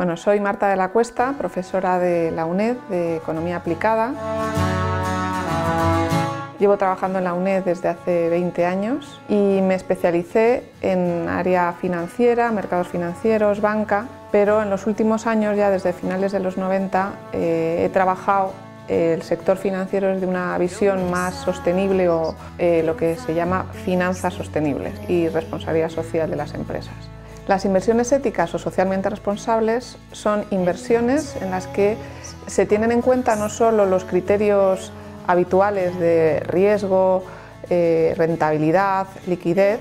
Bueno, soy Marta de la Cuesta, profesora de la UNED de Economía Aplicada. Llevo trabajando en la UNED desde hace 20 años y me especialicé en área financiera, mercados financieros, banca, pero en los últimos años, ya desde finales de los 90, eh, he trabajado el sector financiero desde una visión más sostenible o eh, lo que se llama finanzas sostenibles y responsabilidad social de las empresas. Las inversiones éticas o socialmente responsables son inversiones en las que se tienen en cuenta no solo los criterios habituales de riesgo, eh, rentabilidad, liquidez,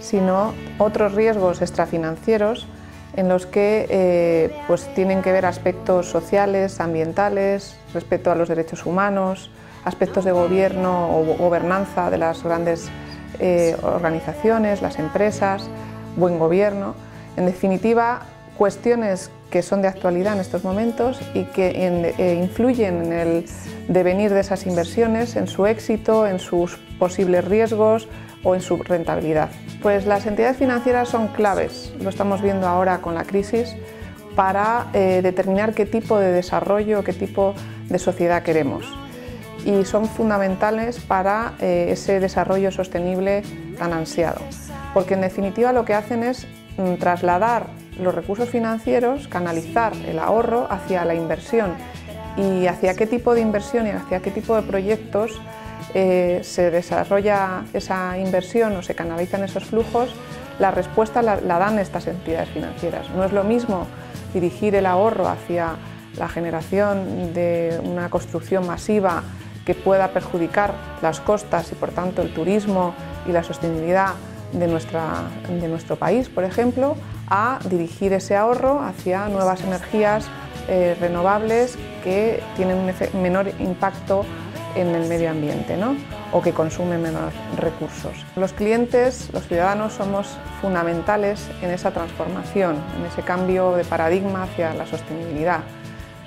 sino otros riesgos extrafinancieros en los que eh, pues tienen que ver aspectos sociales, ambientales, respecto a los derechos humanos, aspectos de gobierno o gobernanza de las grandes eh, organizaciones, las empresas, buen gobierno. En definitiva, cuestiones que son de actualidad en estos momentos y que eh, influyen en el devenir de esas inversiones, en su éxito, en sus posibles riesgos o en su rentabilidad. Pues las entidades financieras son claves, lo estamos viendo ahora con la crisis, para eh, determinar qué tipo de desarrollo, qué tipo de sociedad queremos. Y son fundamentales para eh, ese desarrollo sostenible tan ansiado, porque en definitiva lo que hacen es trasladar los recursos financieros, canalizar el ahorro hacia la inversión y hacia qué tipo de inversión y hacia qué tipo de proyectos eh, se desarrolla esa inversión o se canalizan esos flujos, la respuesta la, dan estas entidades financieras. No es lo mismo dirigir el ahorro hacia la generación de una construcción masiva que pueda perjudicar las costas y por tanto el turismo y la sostenibilidad de, de nuestro país, por ejemplo, a dirigir ese ahorro hacia nuevas energías eh, renovables que tienen un menor impacto en el medio ambiente ¿no? o que consumen menos recursos. Los clientes, los ciudadanos, somos fundamentales en esa transformación, en ese cambio de paradigma hacia la sostenibilidad.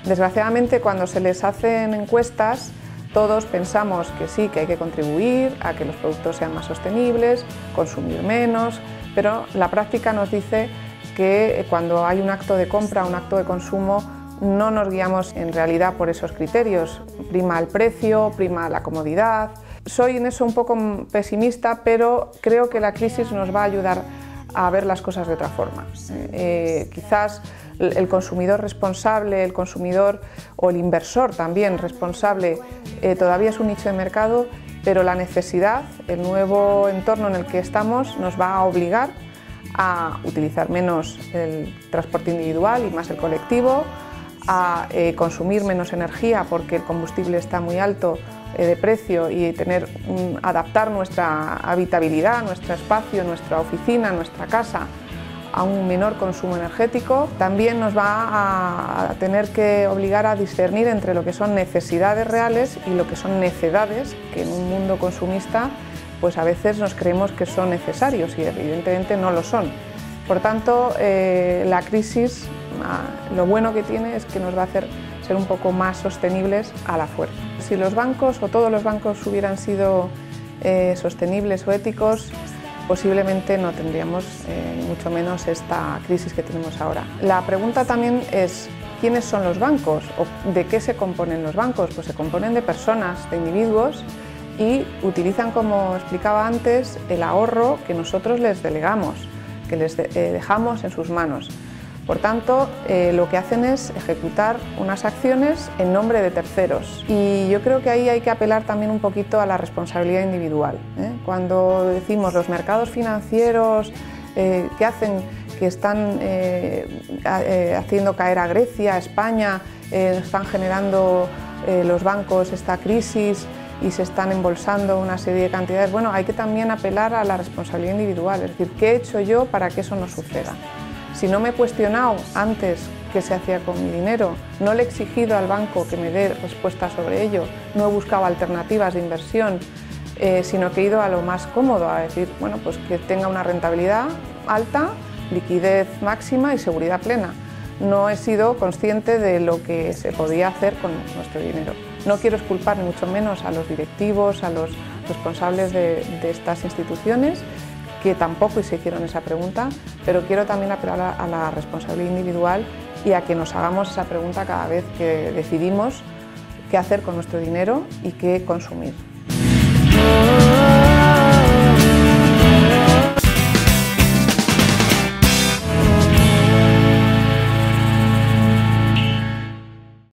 Desgraciadamente, cuando se les hacen encuestas, todos pensamos que sí, que hay que contribuir a que los productos sean más sostenibles, consumir menos, pero la práctica nos dice que cuando hay un acto de compra, un acto de consumo, no nos guiamos en realidad por esos criterios. Prima el precio, prima la comodidad. Soy en eso un poco pesimista, pero creo que la crisis nos va a ayudar a ver las cosas de otra forma. Eh, quizás el consumidor responsable, el consumidor o el inversor también responsable eh, todavía es un nicho de mercado, pero la necesidad, el nuevo entorno en el que estamos nos va a obligar a utilizar menos el transporte individual y más el colectivo, a eh, consumir menos energía porque el combustible está muy alto eh, de precio y tener, adaptar nuestra habitabilidad, nuestro espacio, nuestra oficina, nuestra casa a un menor consumo energético, también nos va a tener que obligar a discernir entre lo que son necesidades reales y lo que son necedades, que en un mundo consumista pues a veces nos creemos que son necesarios y evidentemente no lo son. Por tanto, eh, la crisis ah, lo bueno que tiene es que nos va a hacer ser un poco más sostenibles a la fuerza. Si los bancos o todos los bancos hubieran sido eh, sostenibles o éticos, posiblemente no tendríamos eh, mucho menos esta crisis que tenemos ahora. La pregunta también es, ¿quiénes son los bancos? ¿O ¿De qué se componen los bancos? Pues se componen de personas, de individuos y utilizan, como explicaba antes, el ahorro que nosotros les delegamos, que les eh, dejamos en sus manos. Por tanto, eh, lo que hacen es ejecutar unas acciones en nombre de terceros. Y yo creo que ahí hay que apelar también un poquito a la responsabilidad individual. Cuando decimos los mercados financieros que hacen, que están haciendo caer a Grecia, a España, están generando los bancos esta crisis, y se están embolsando una serie de cantidades. Bueno, hay que también apelar a la responsabilidad individual, es decir, ¿qué he hecho yo para que eso no suceda? Si no me he cuestionado antes qué se hacía con mi dinero, no le he exigido al banco que me dé respuesta sobre ello, no he buscado alternativas de inversión, eh, sino que he ido a lo más cómodo, a decir, bueno, pues que tenga una rentabilidad alta, liquidez máxima y seguridad plena. No he sido consciente de lo que se podía hacer con nuestro dinero. No quiero esculpar ni mucho menos a los directivos, a los responsables de, estas instituciones, que tampoco se hicieron esa pregunta, pero quiero también apelar a, la responsabilidad individual y a que nos hagamos esa pregunta cada vez que decidimos qué hacer con nuestro dinero y qué consumir. Oh.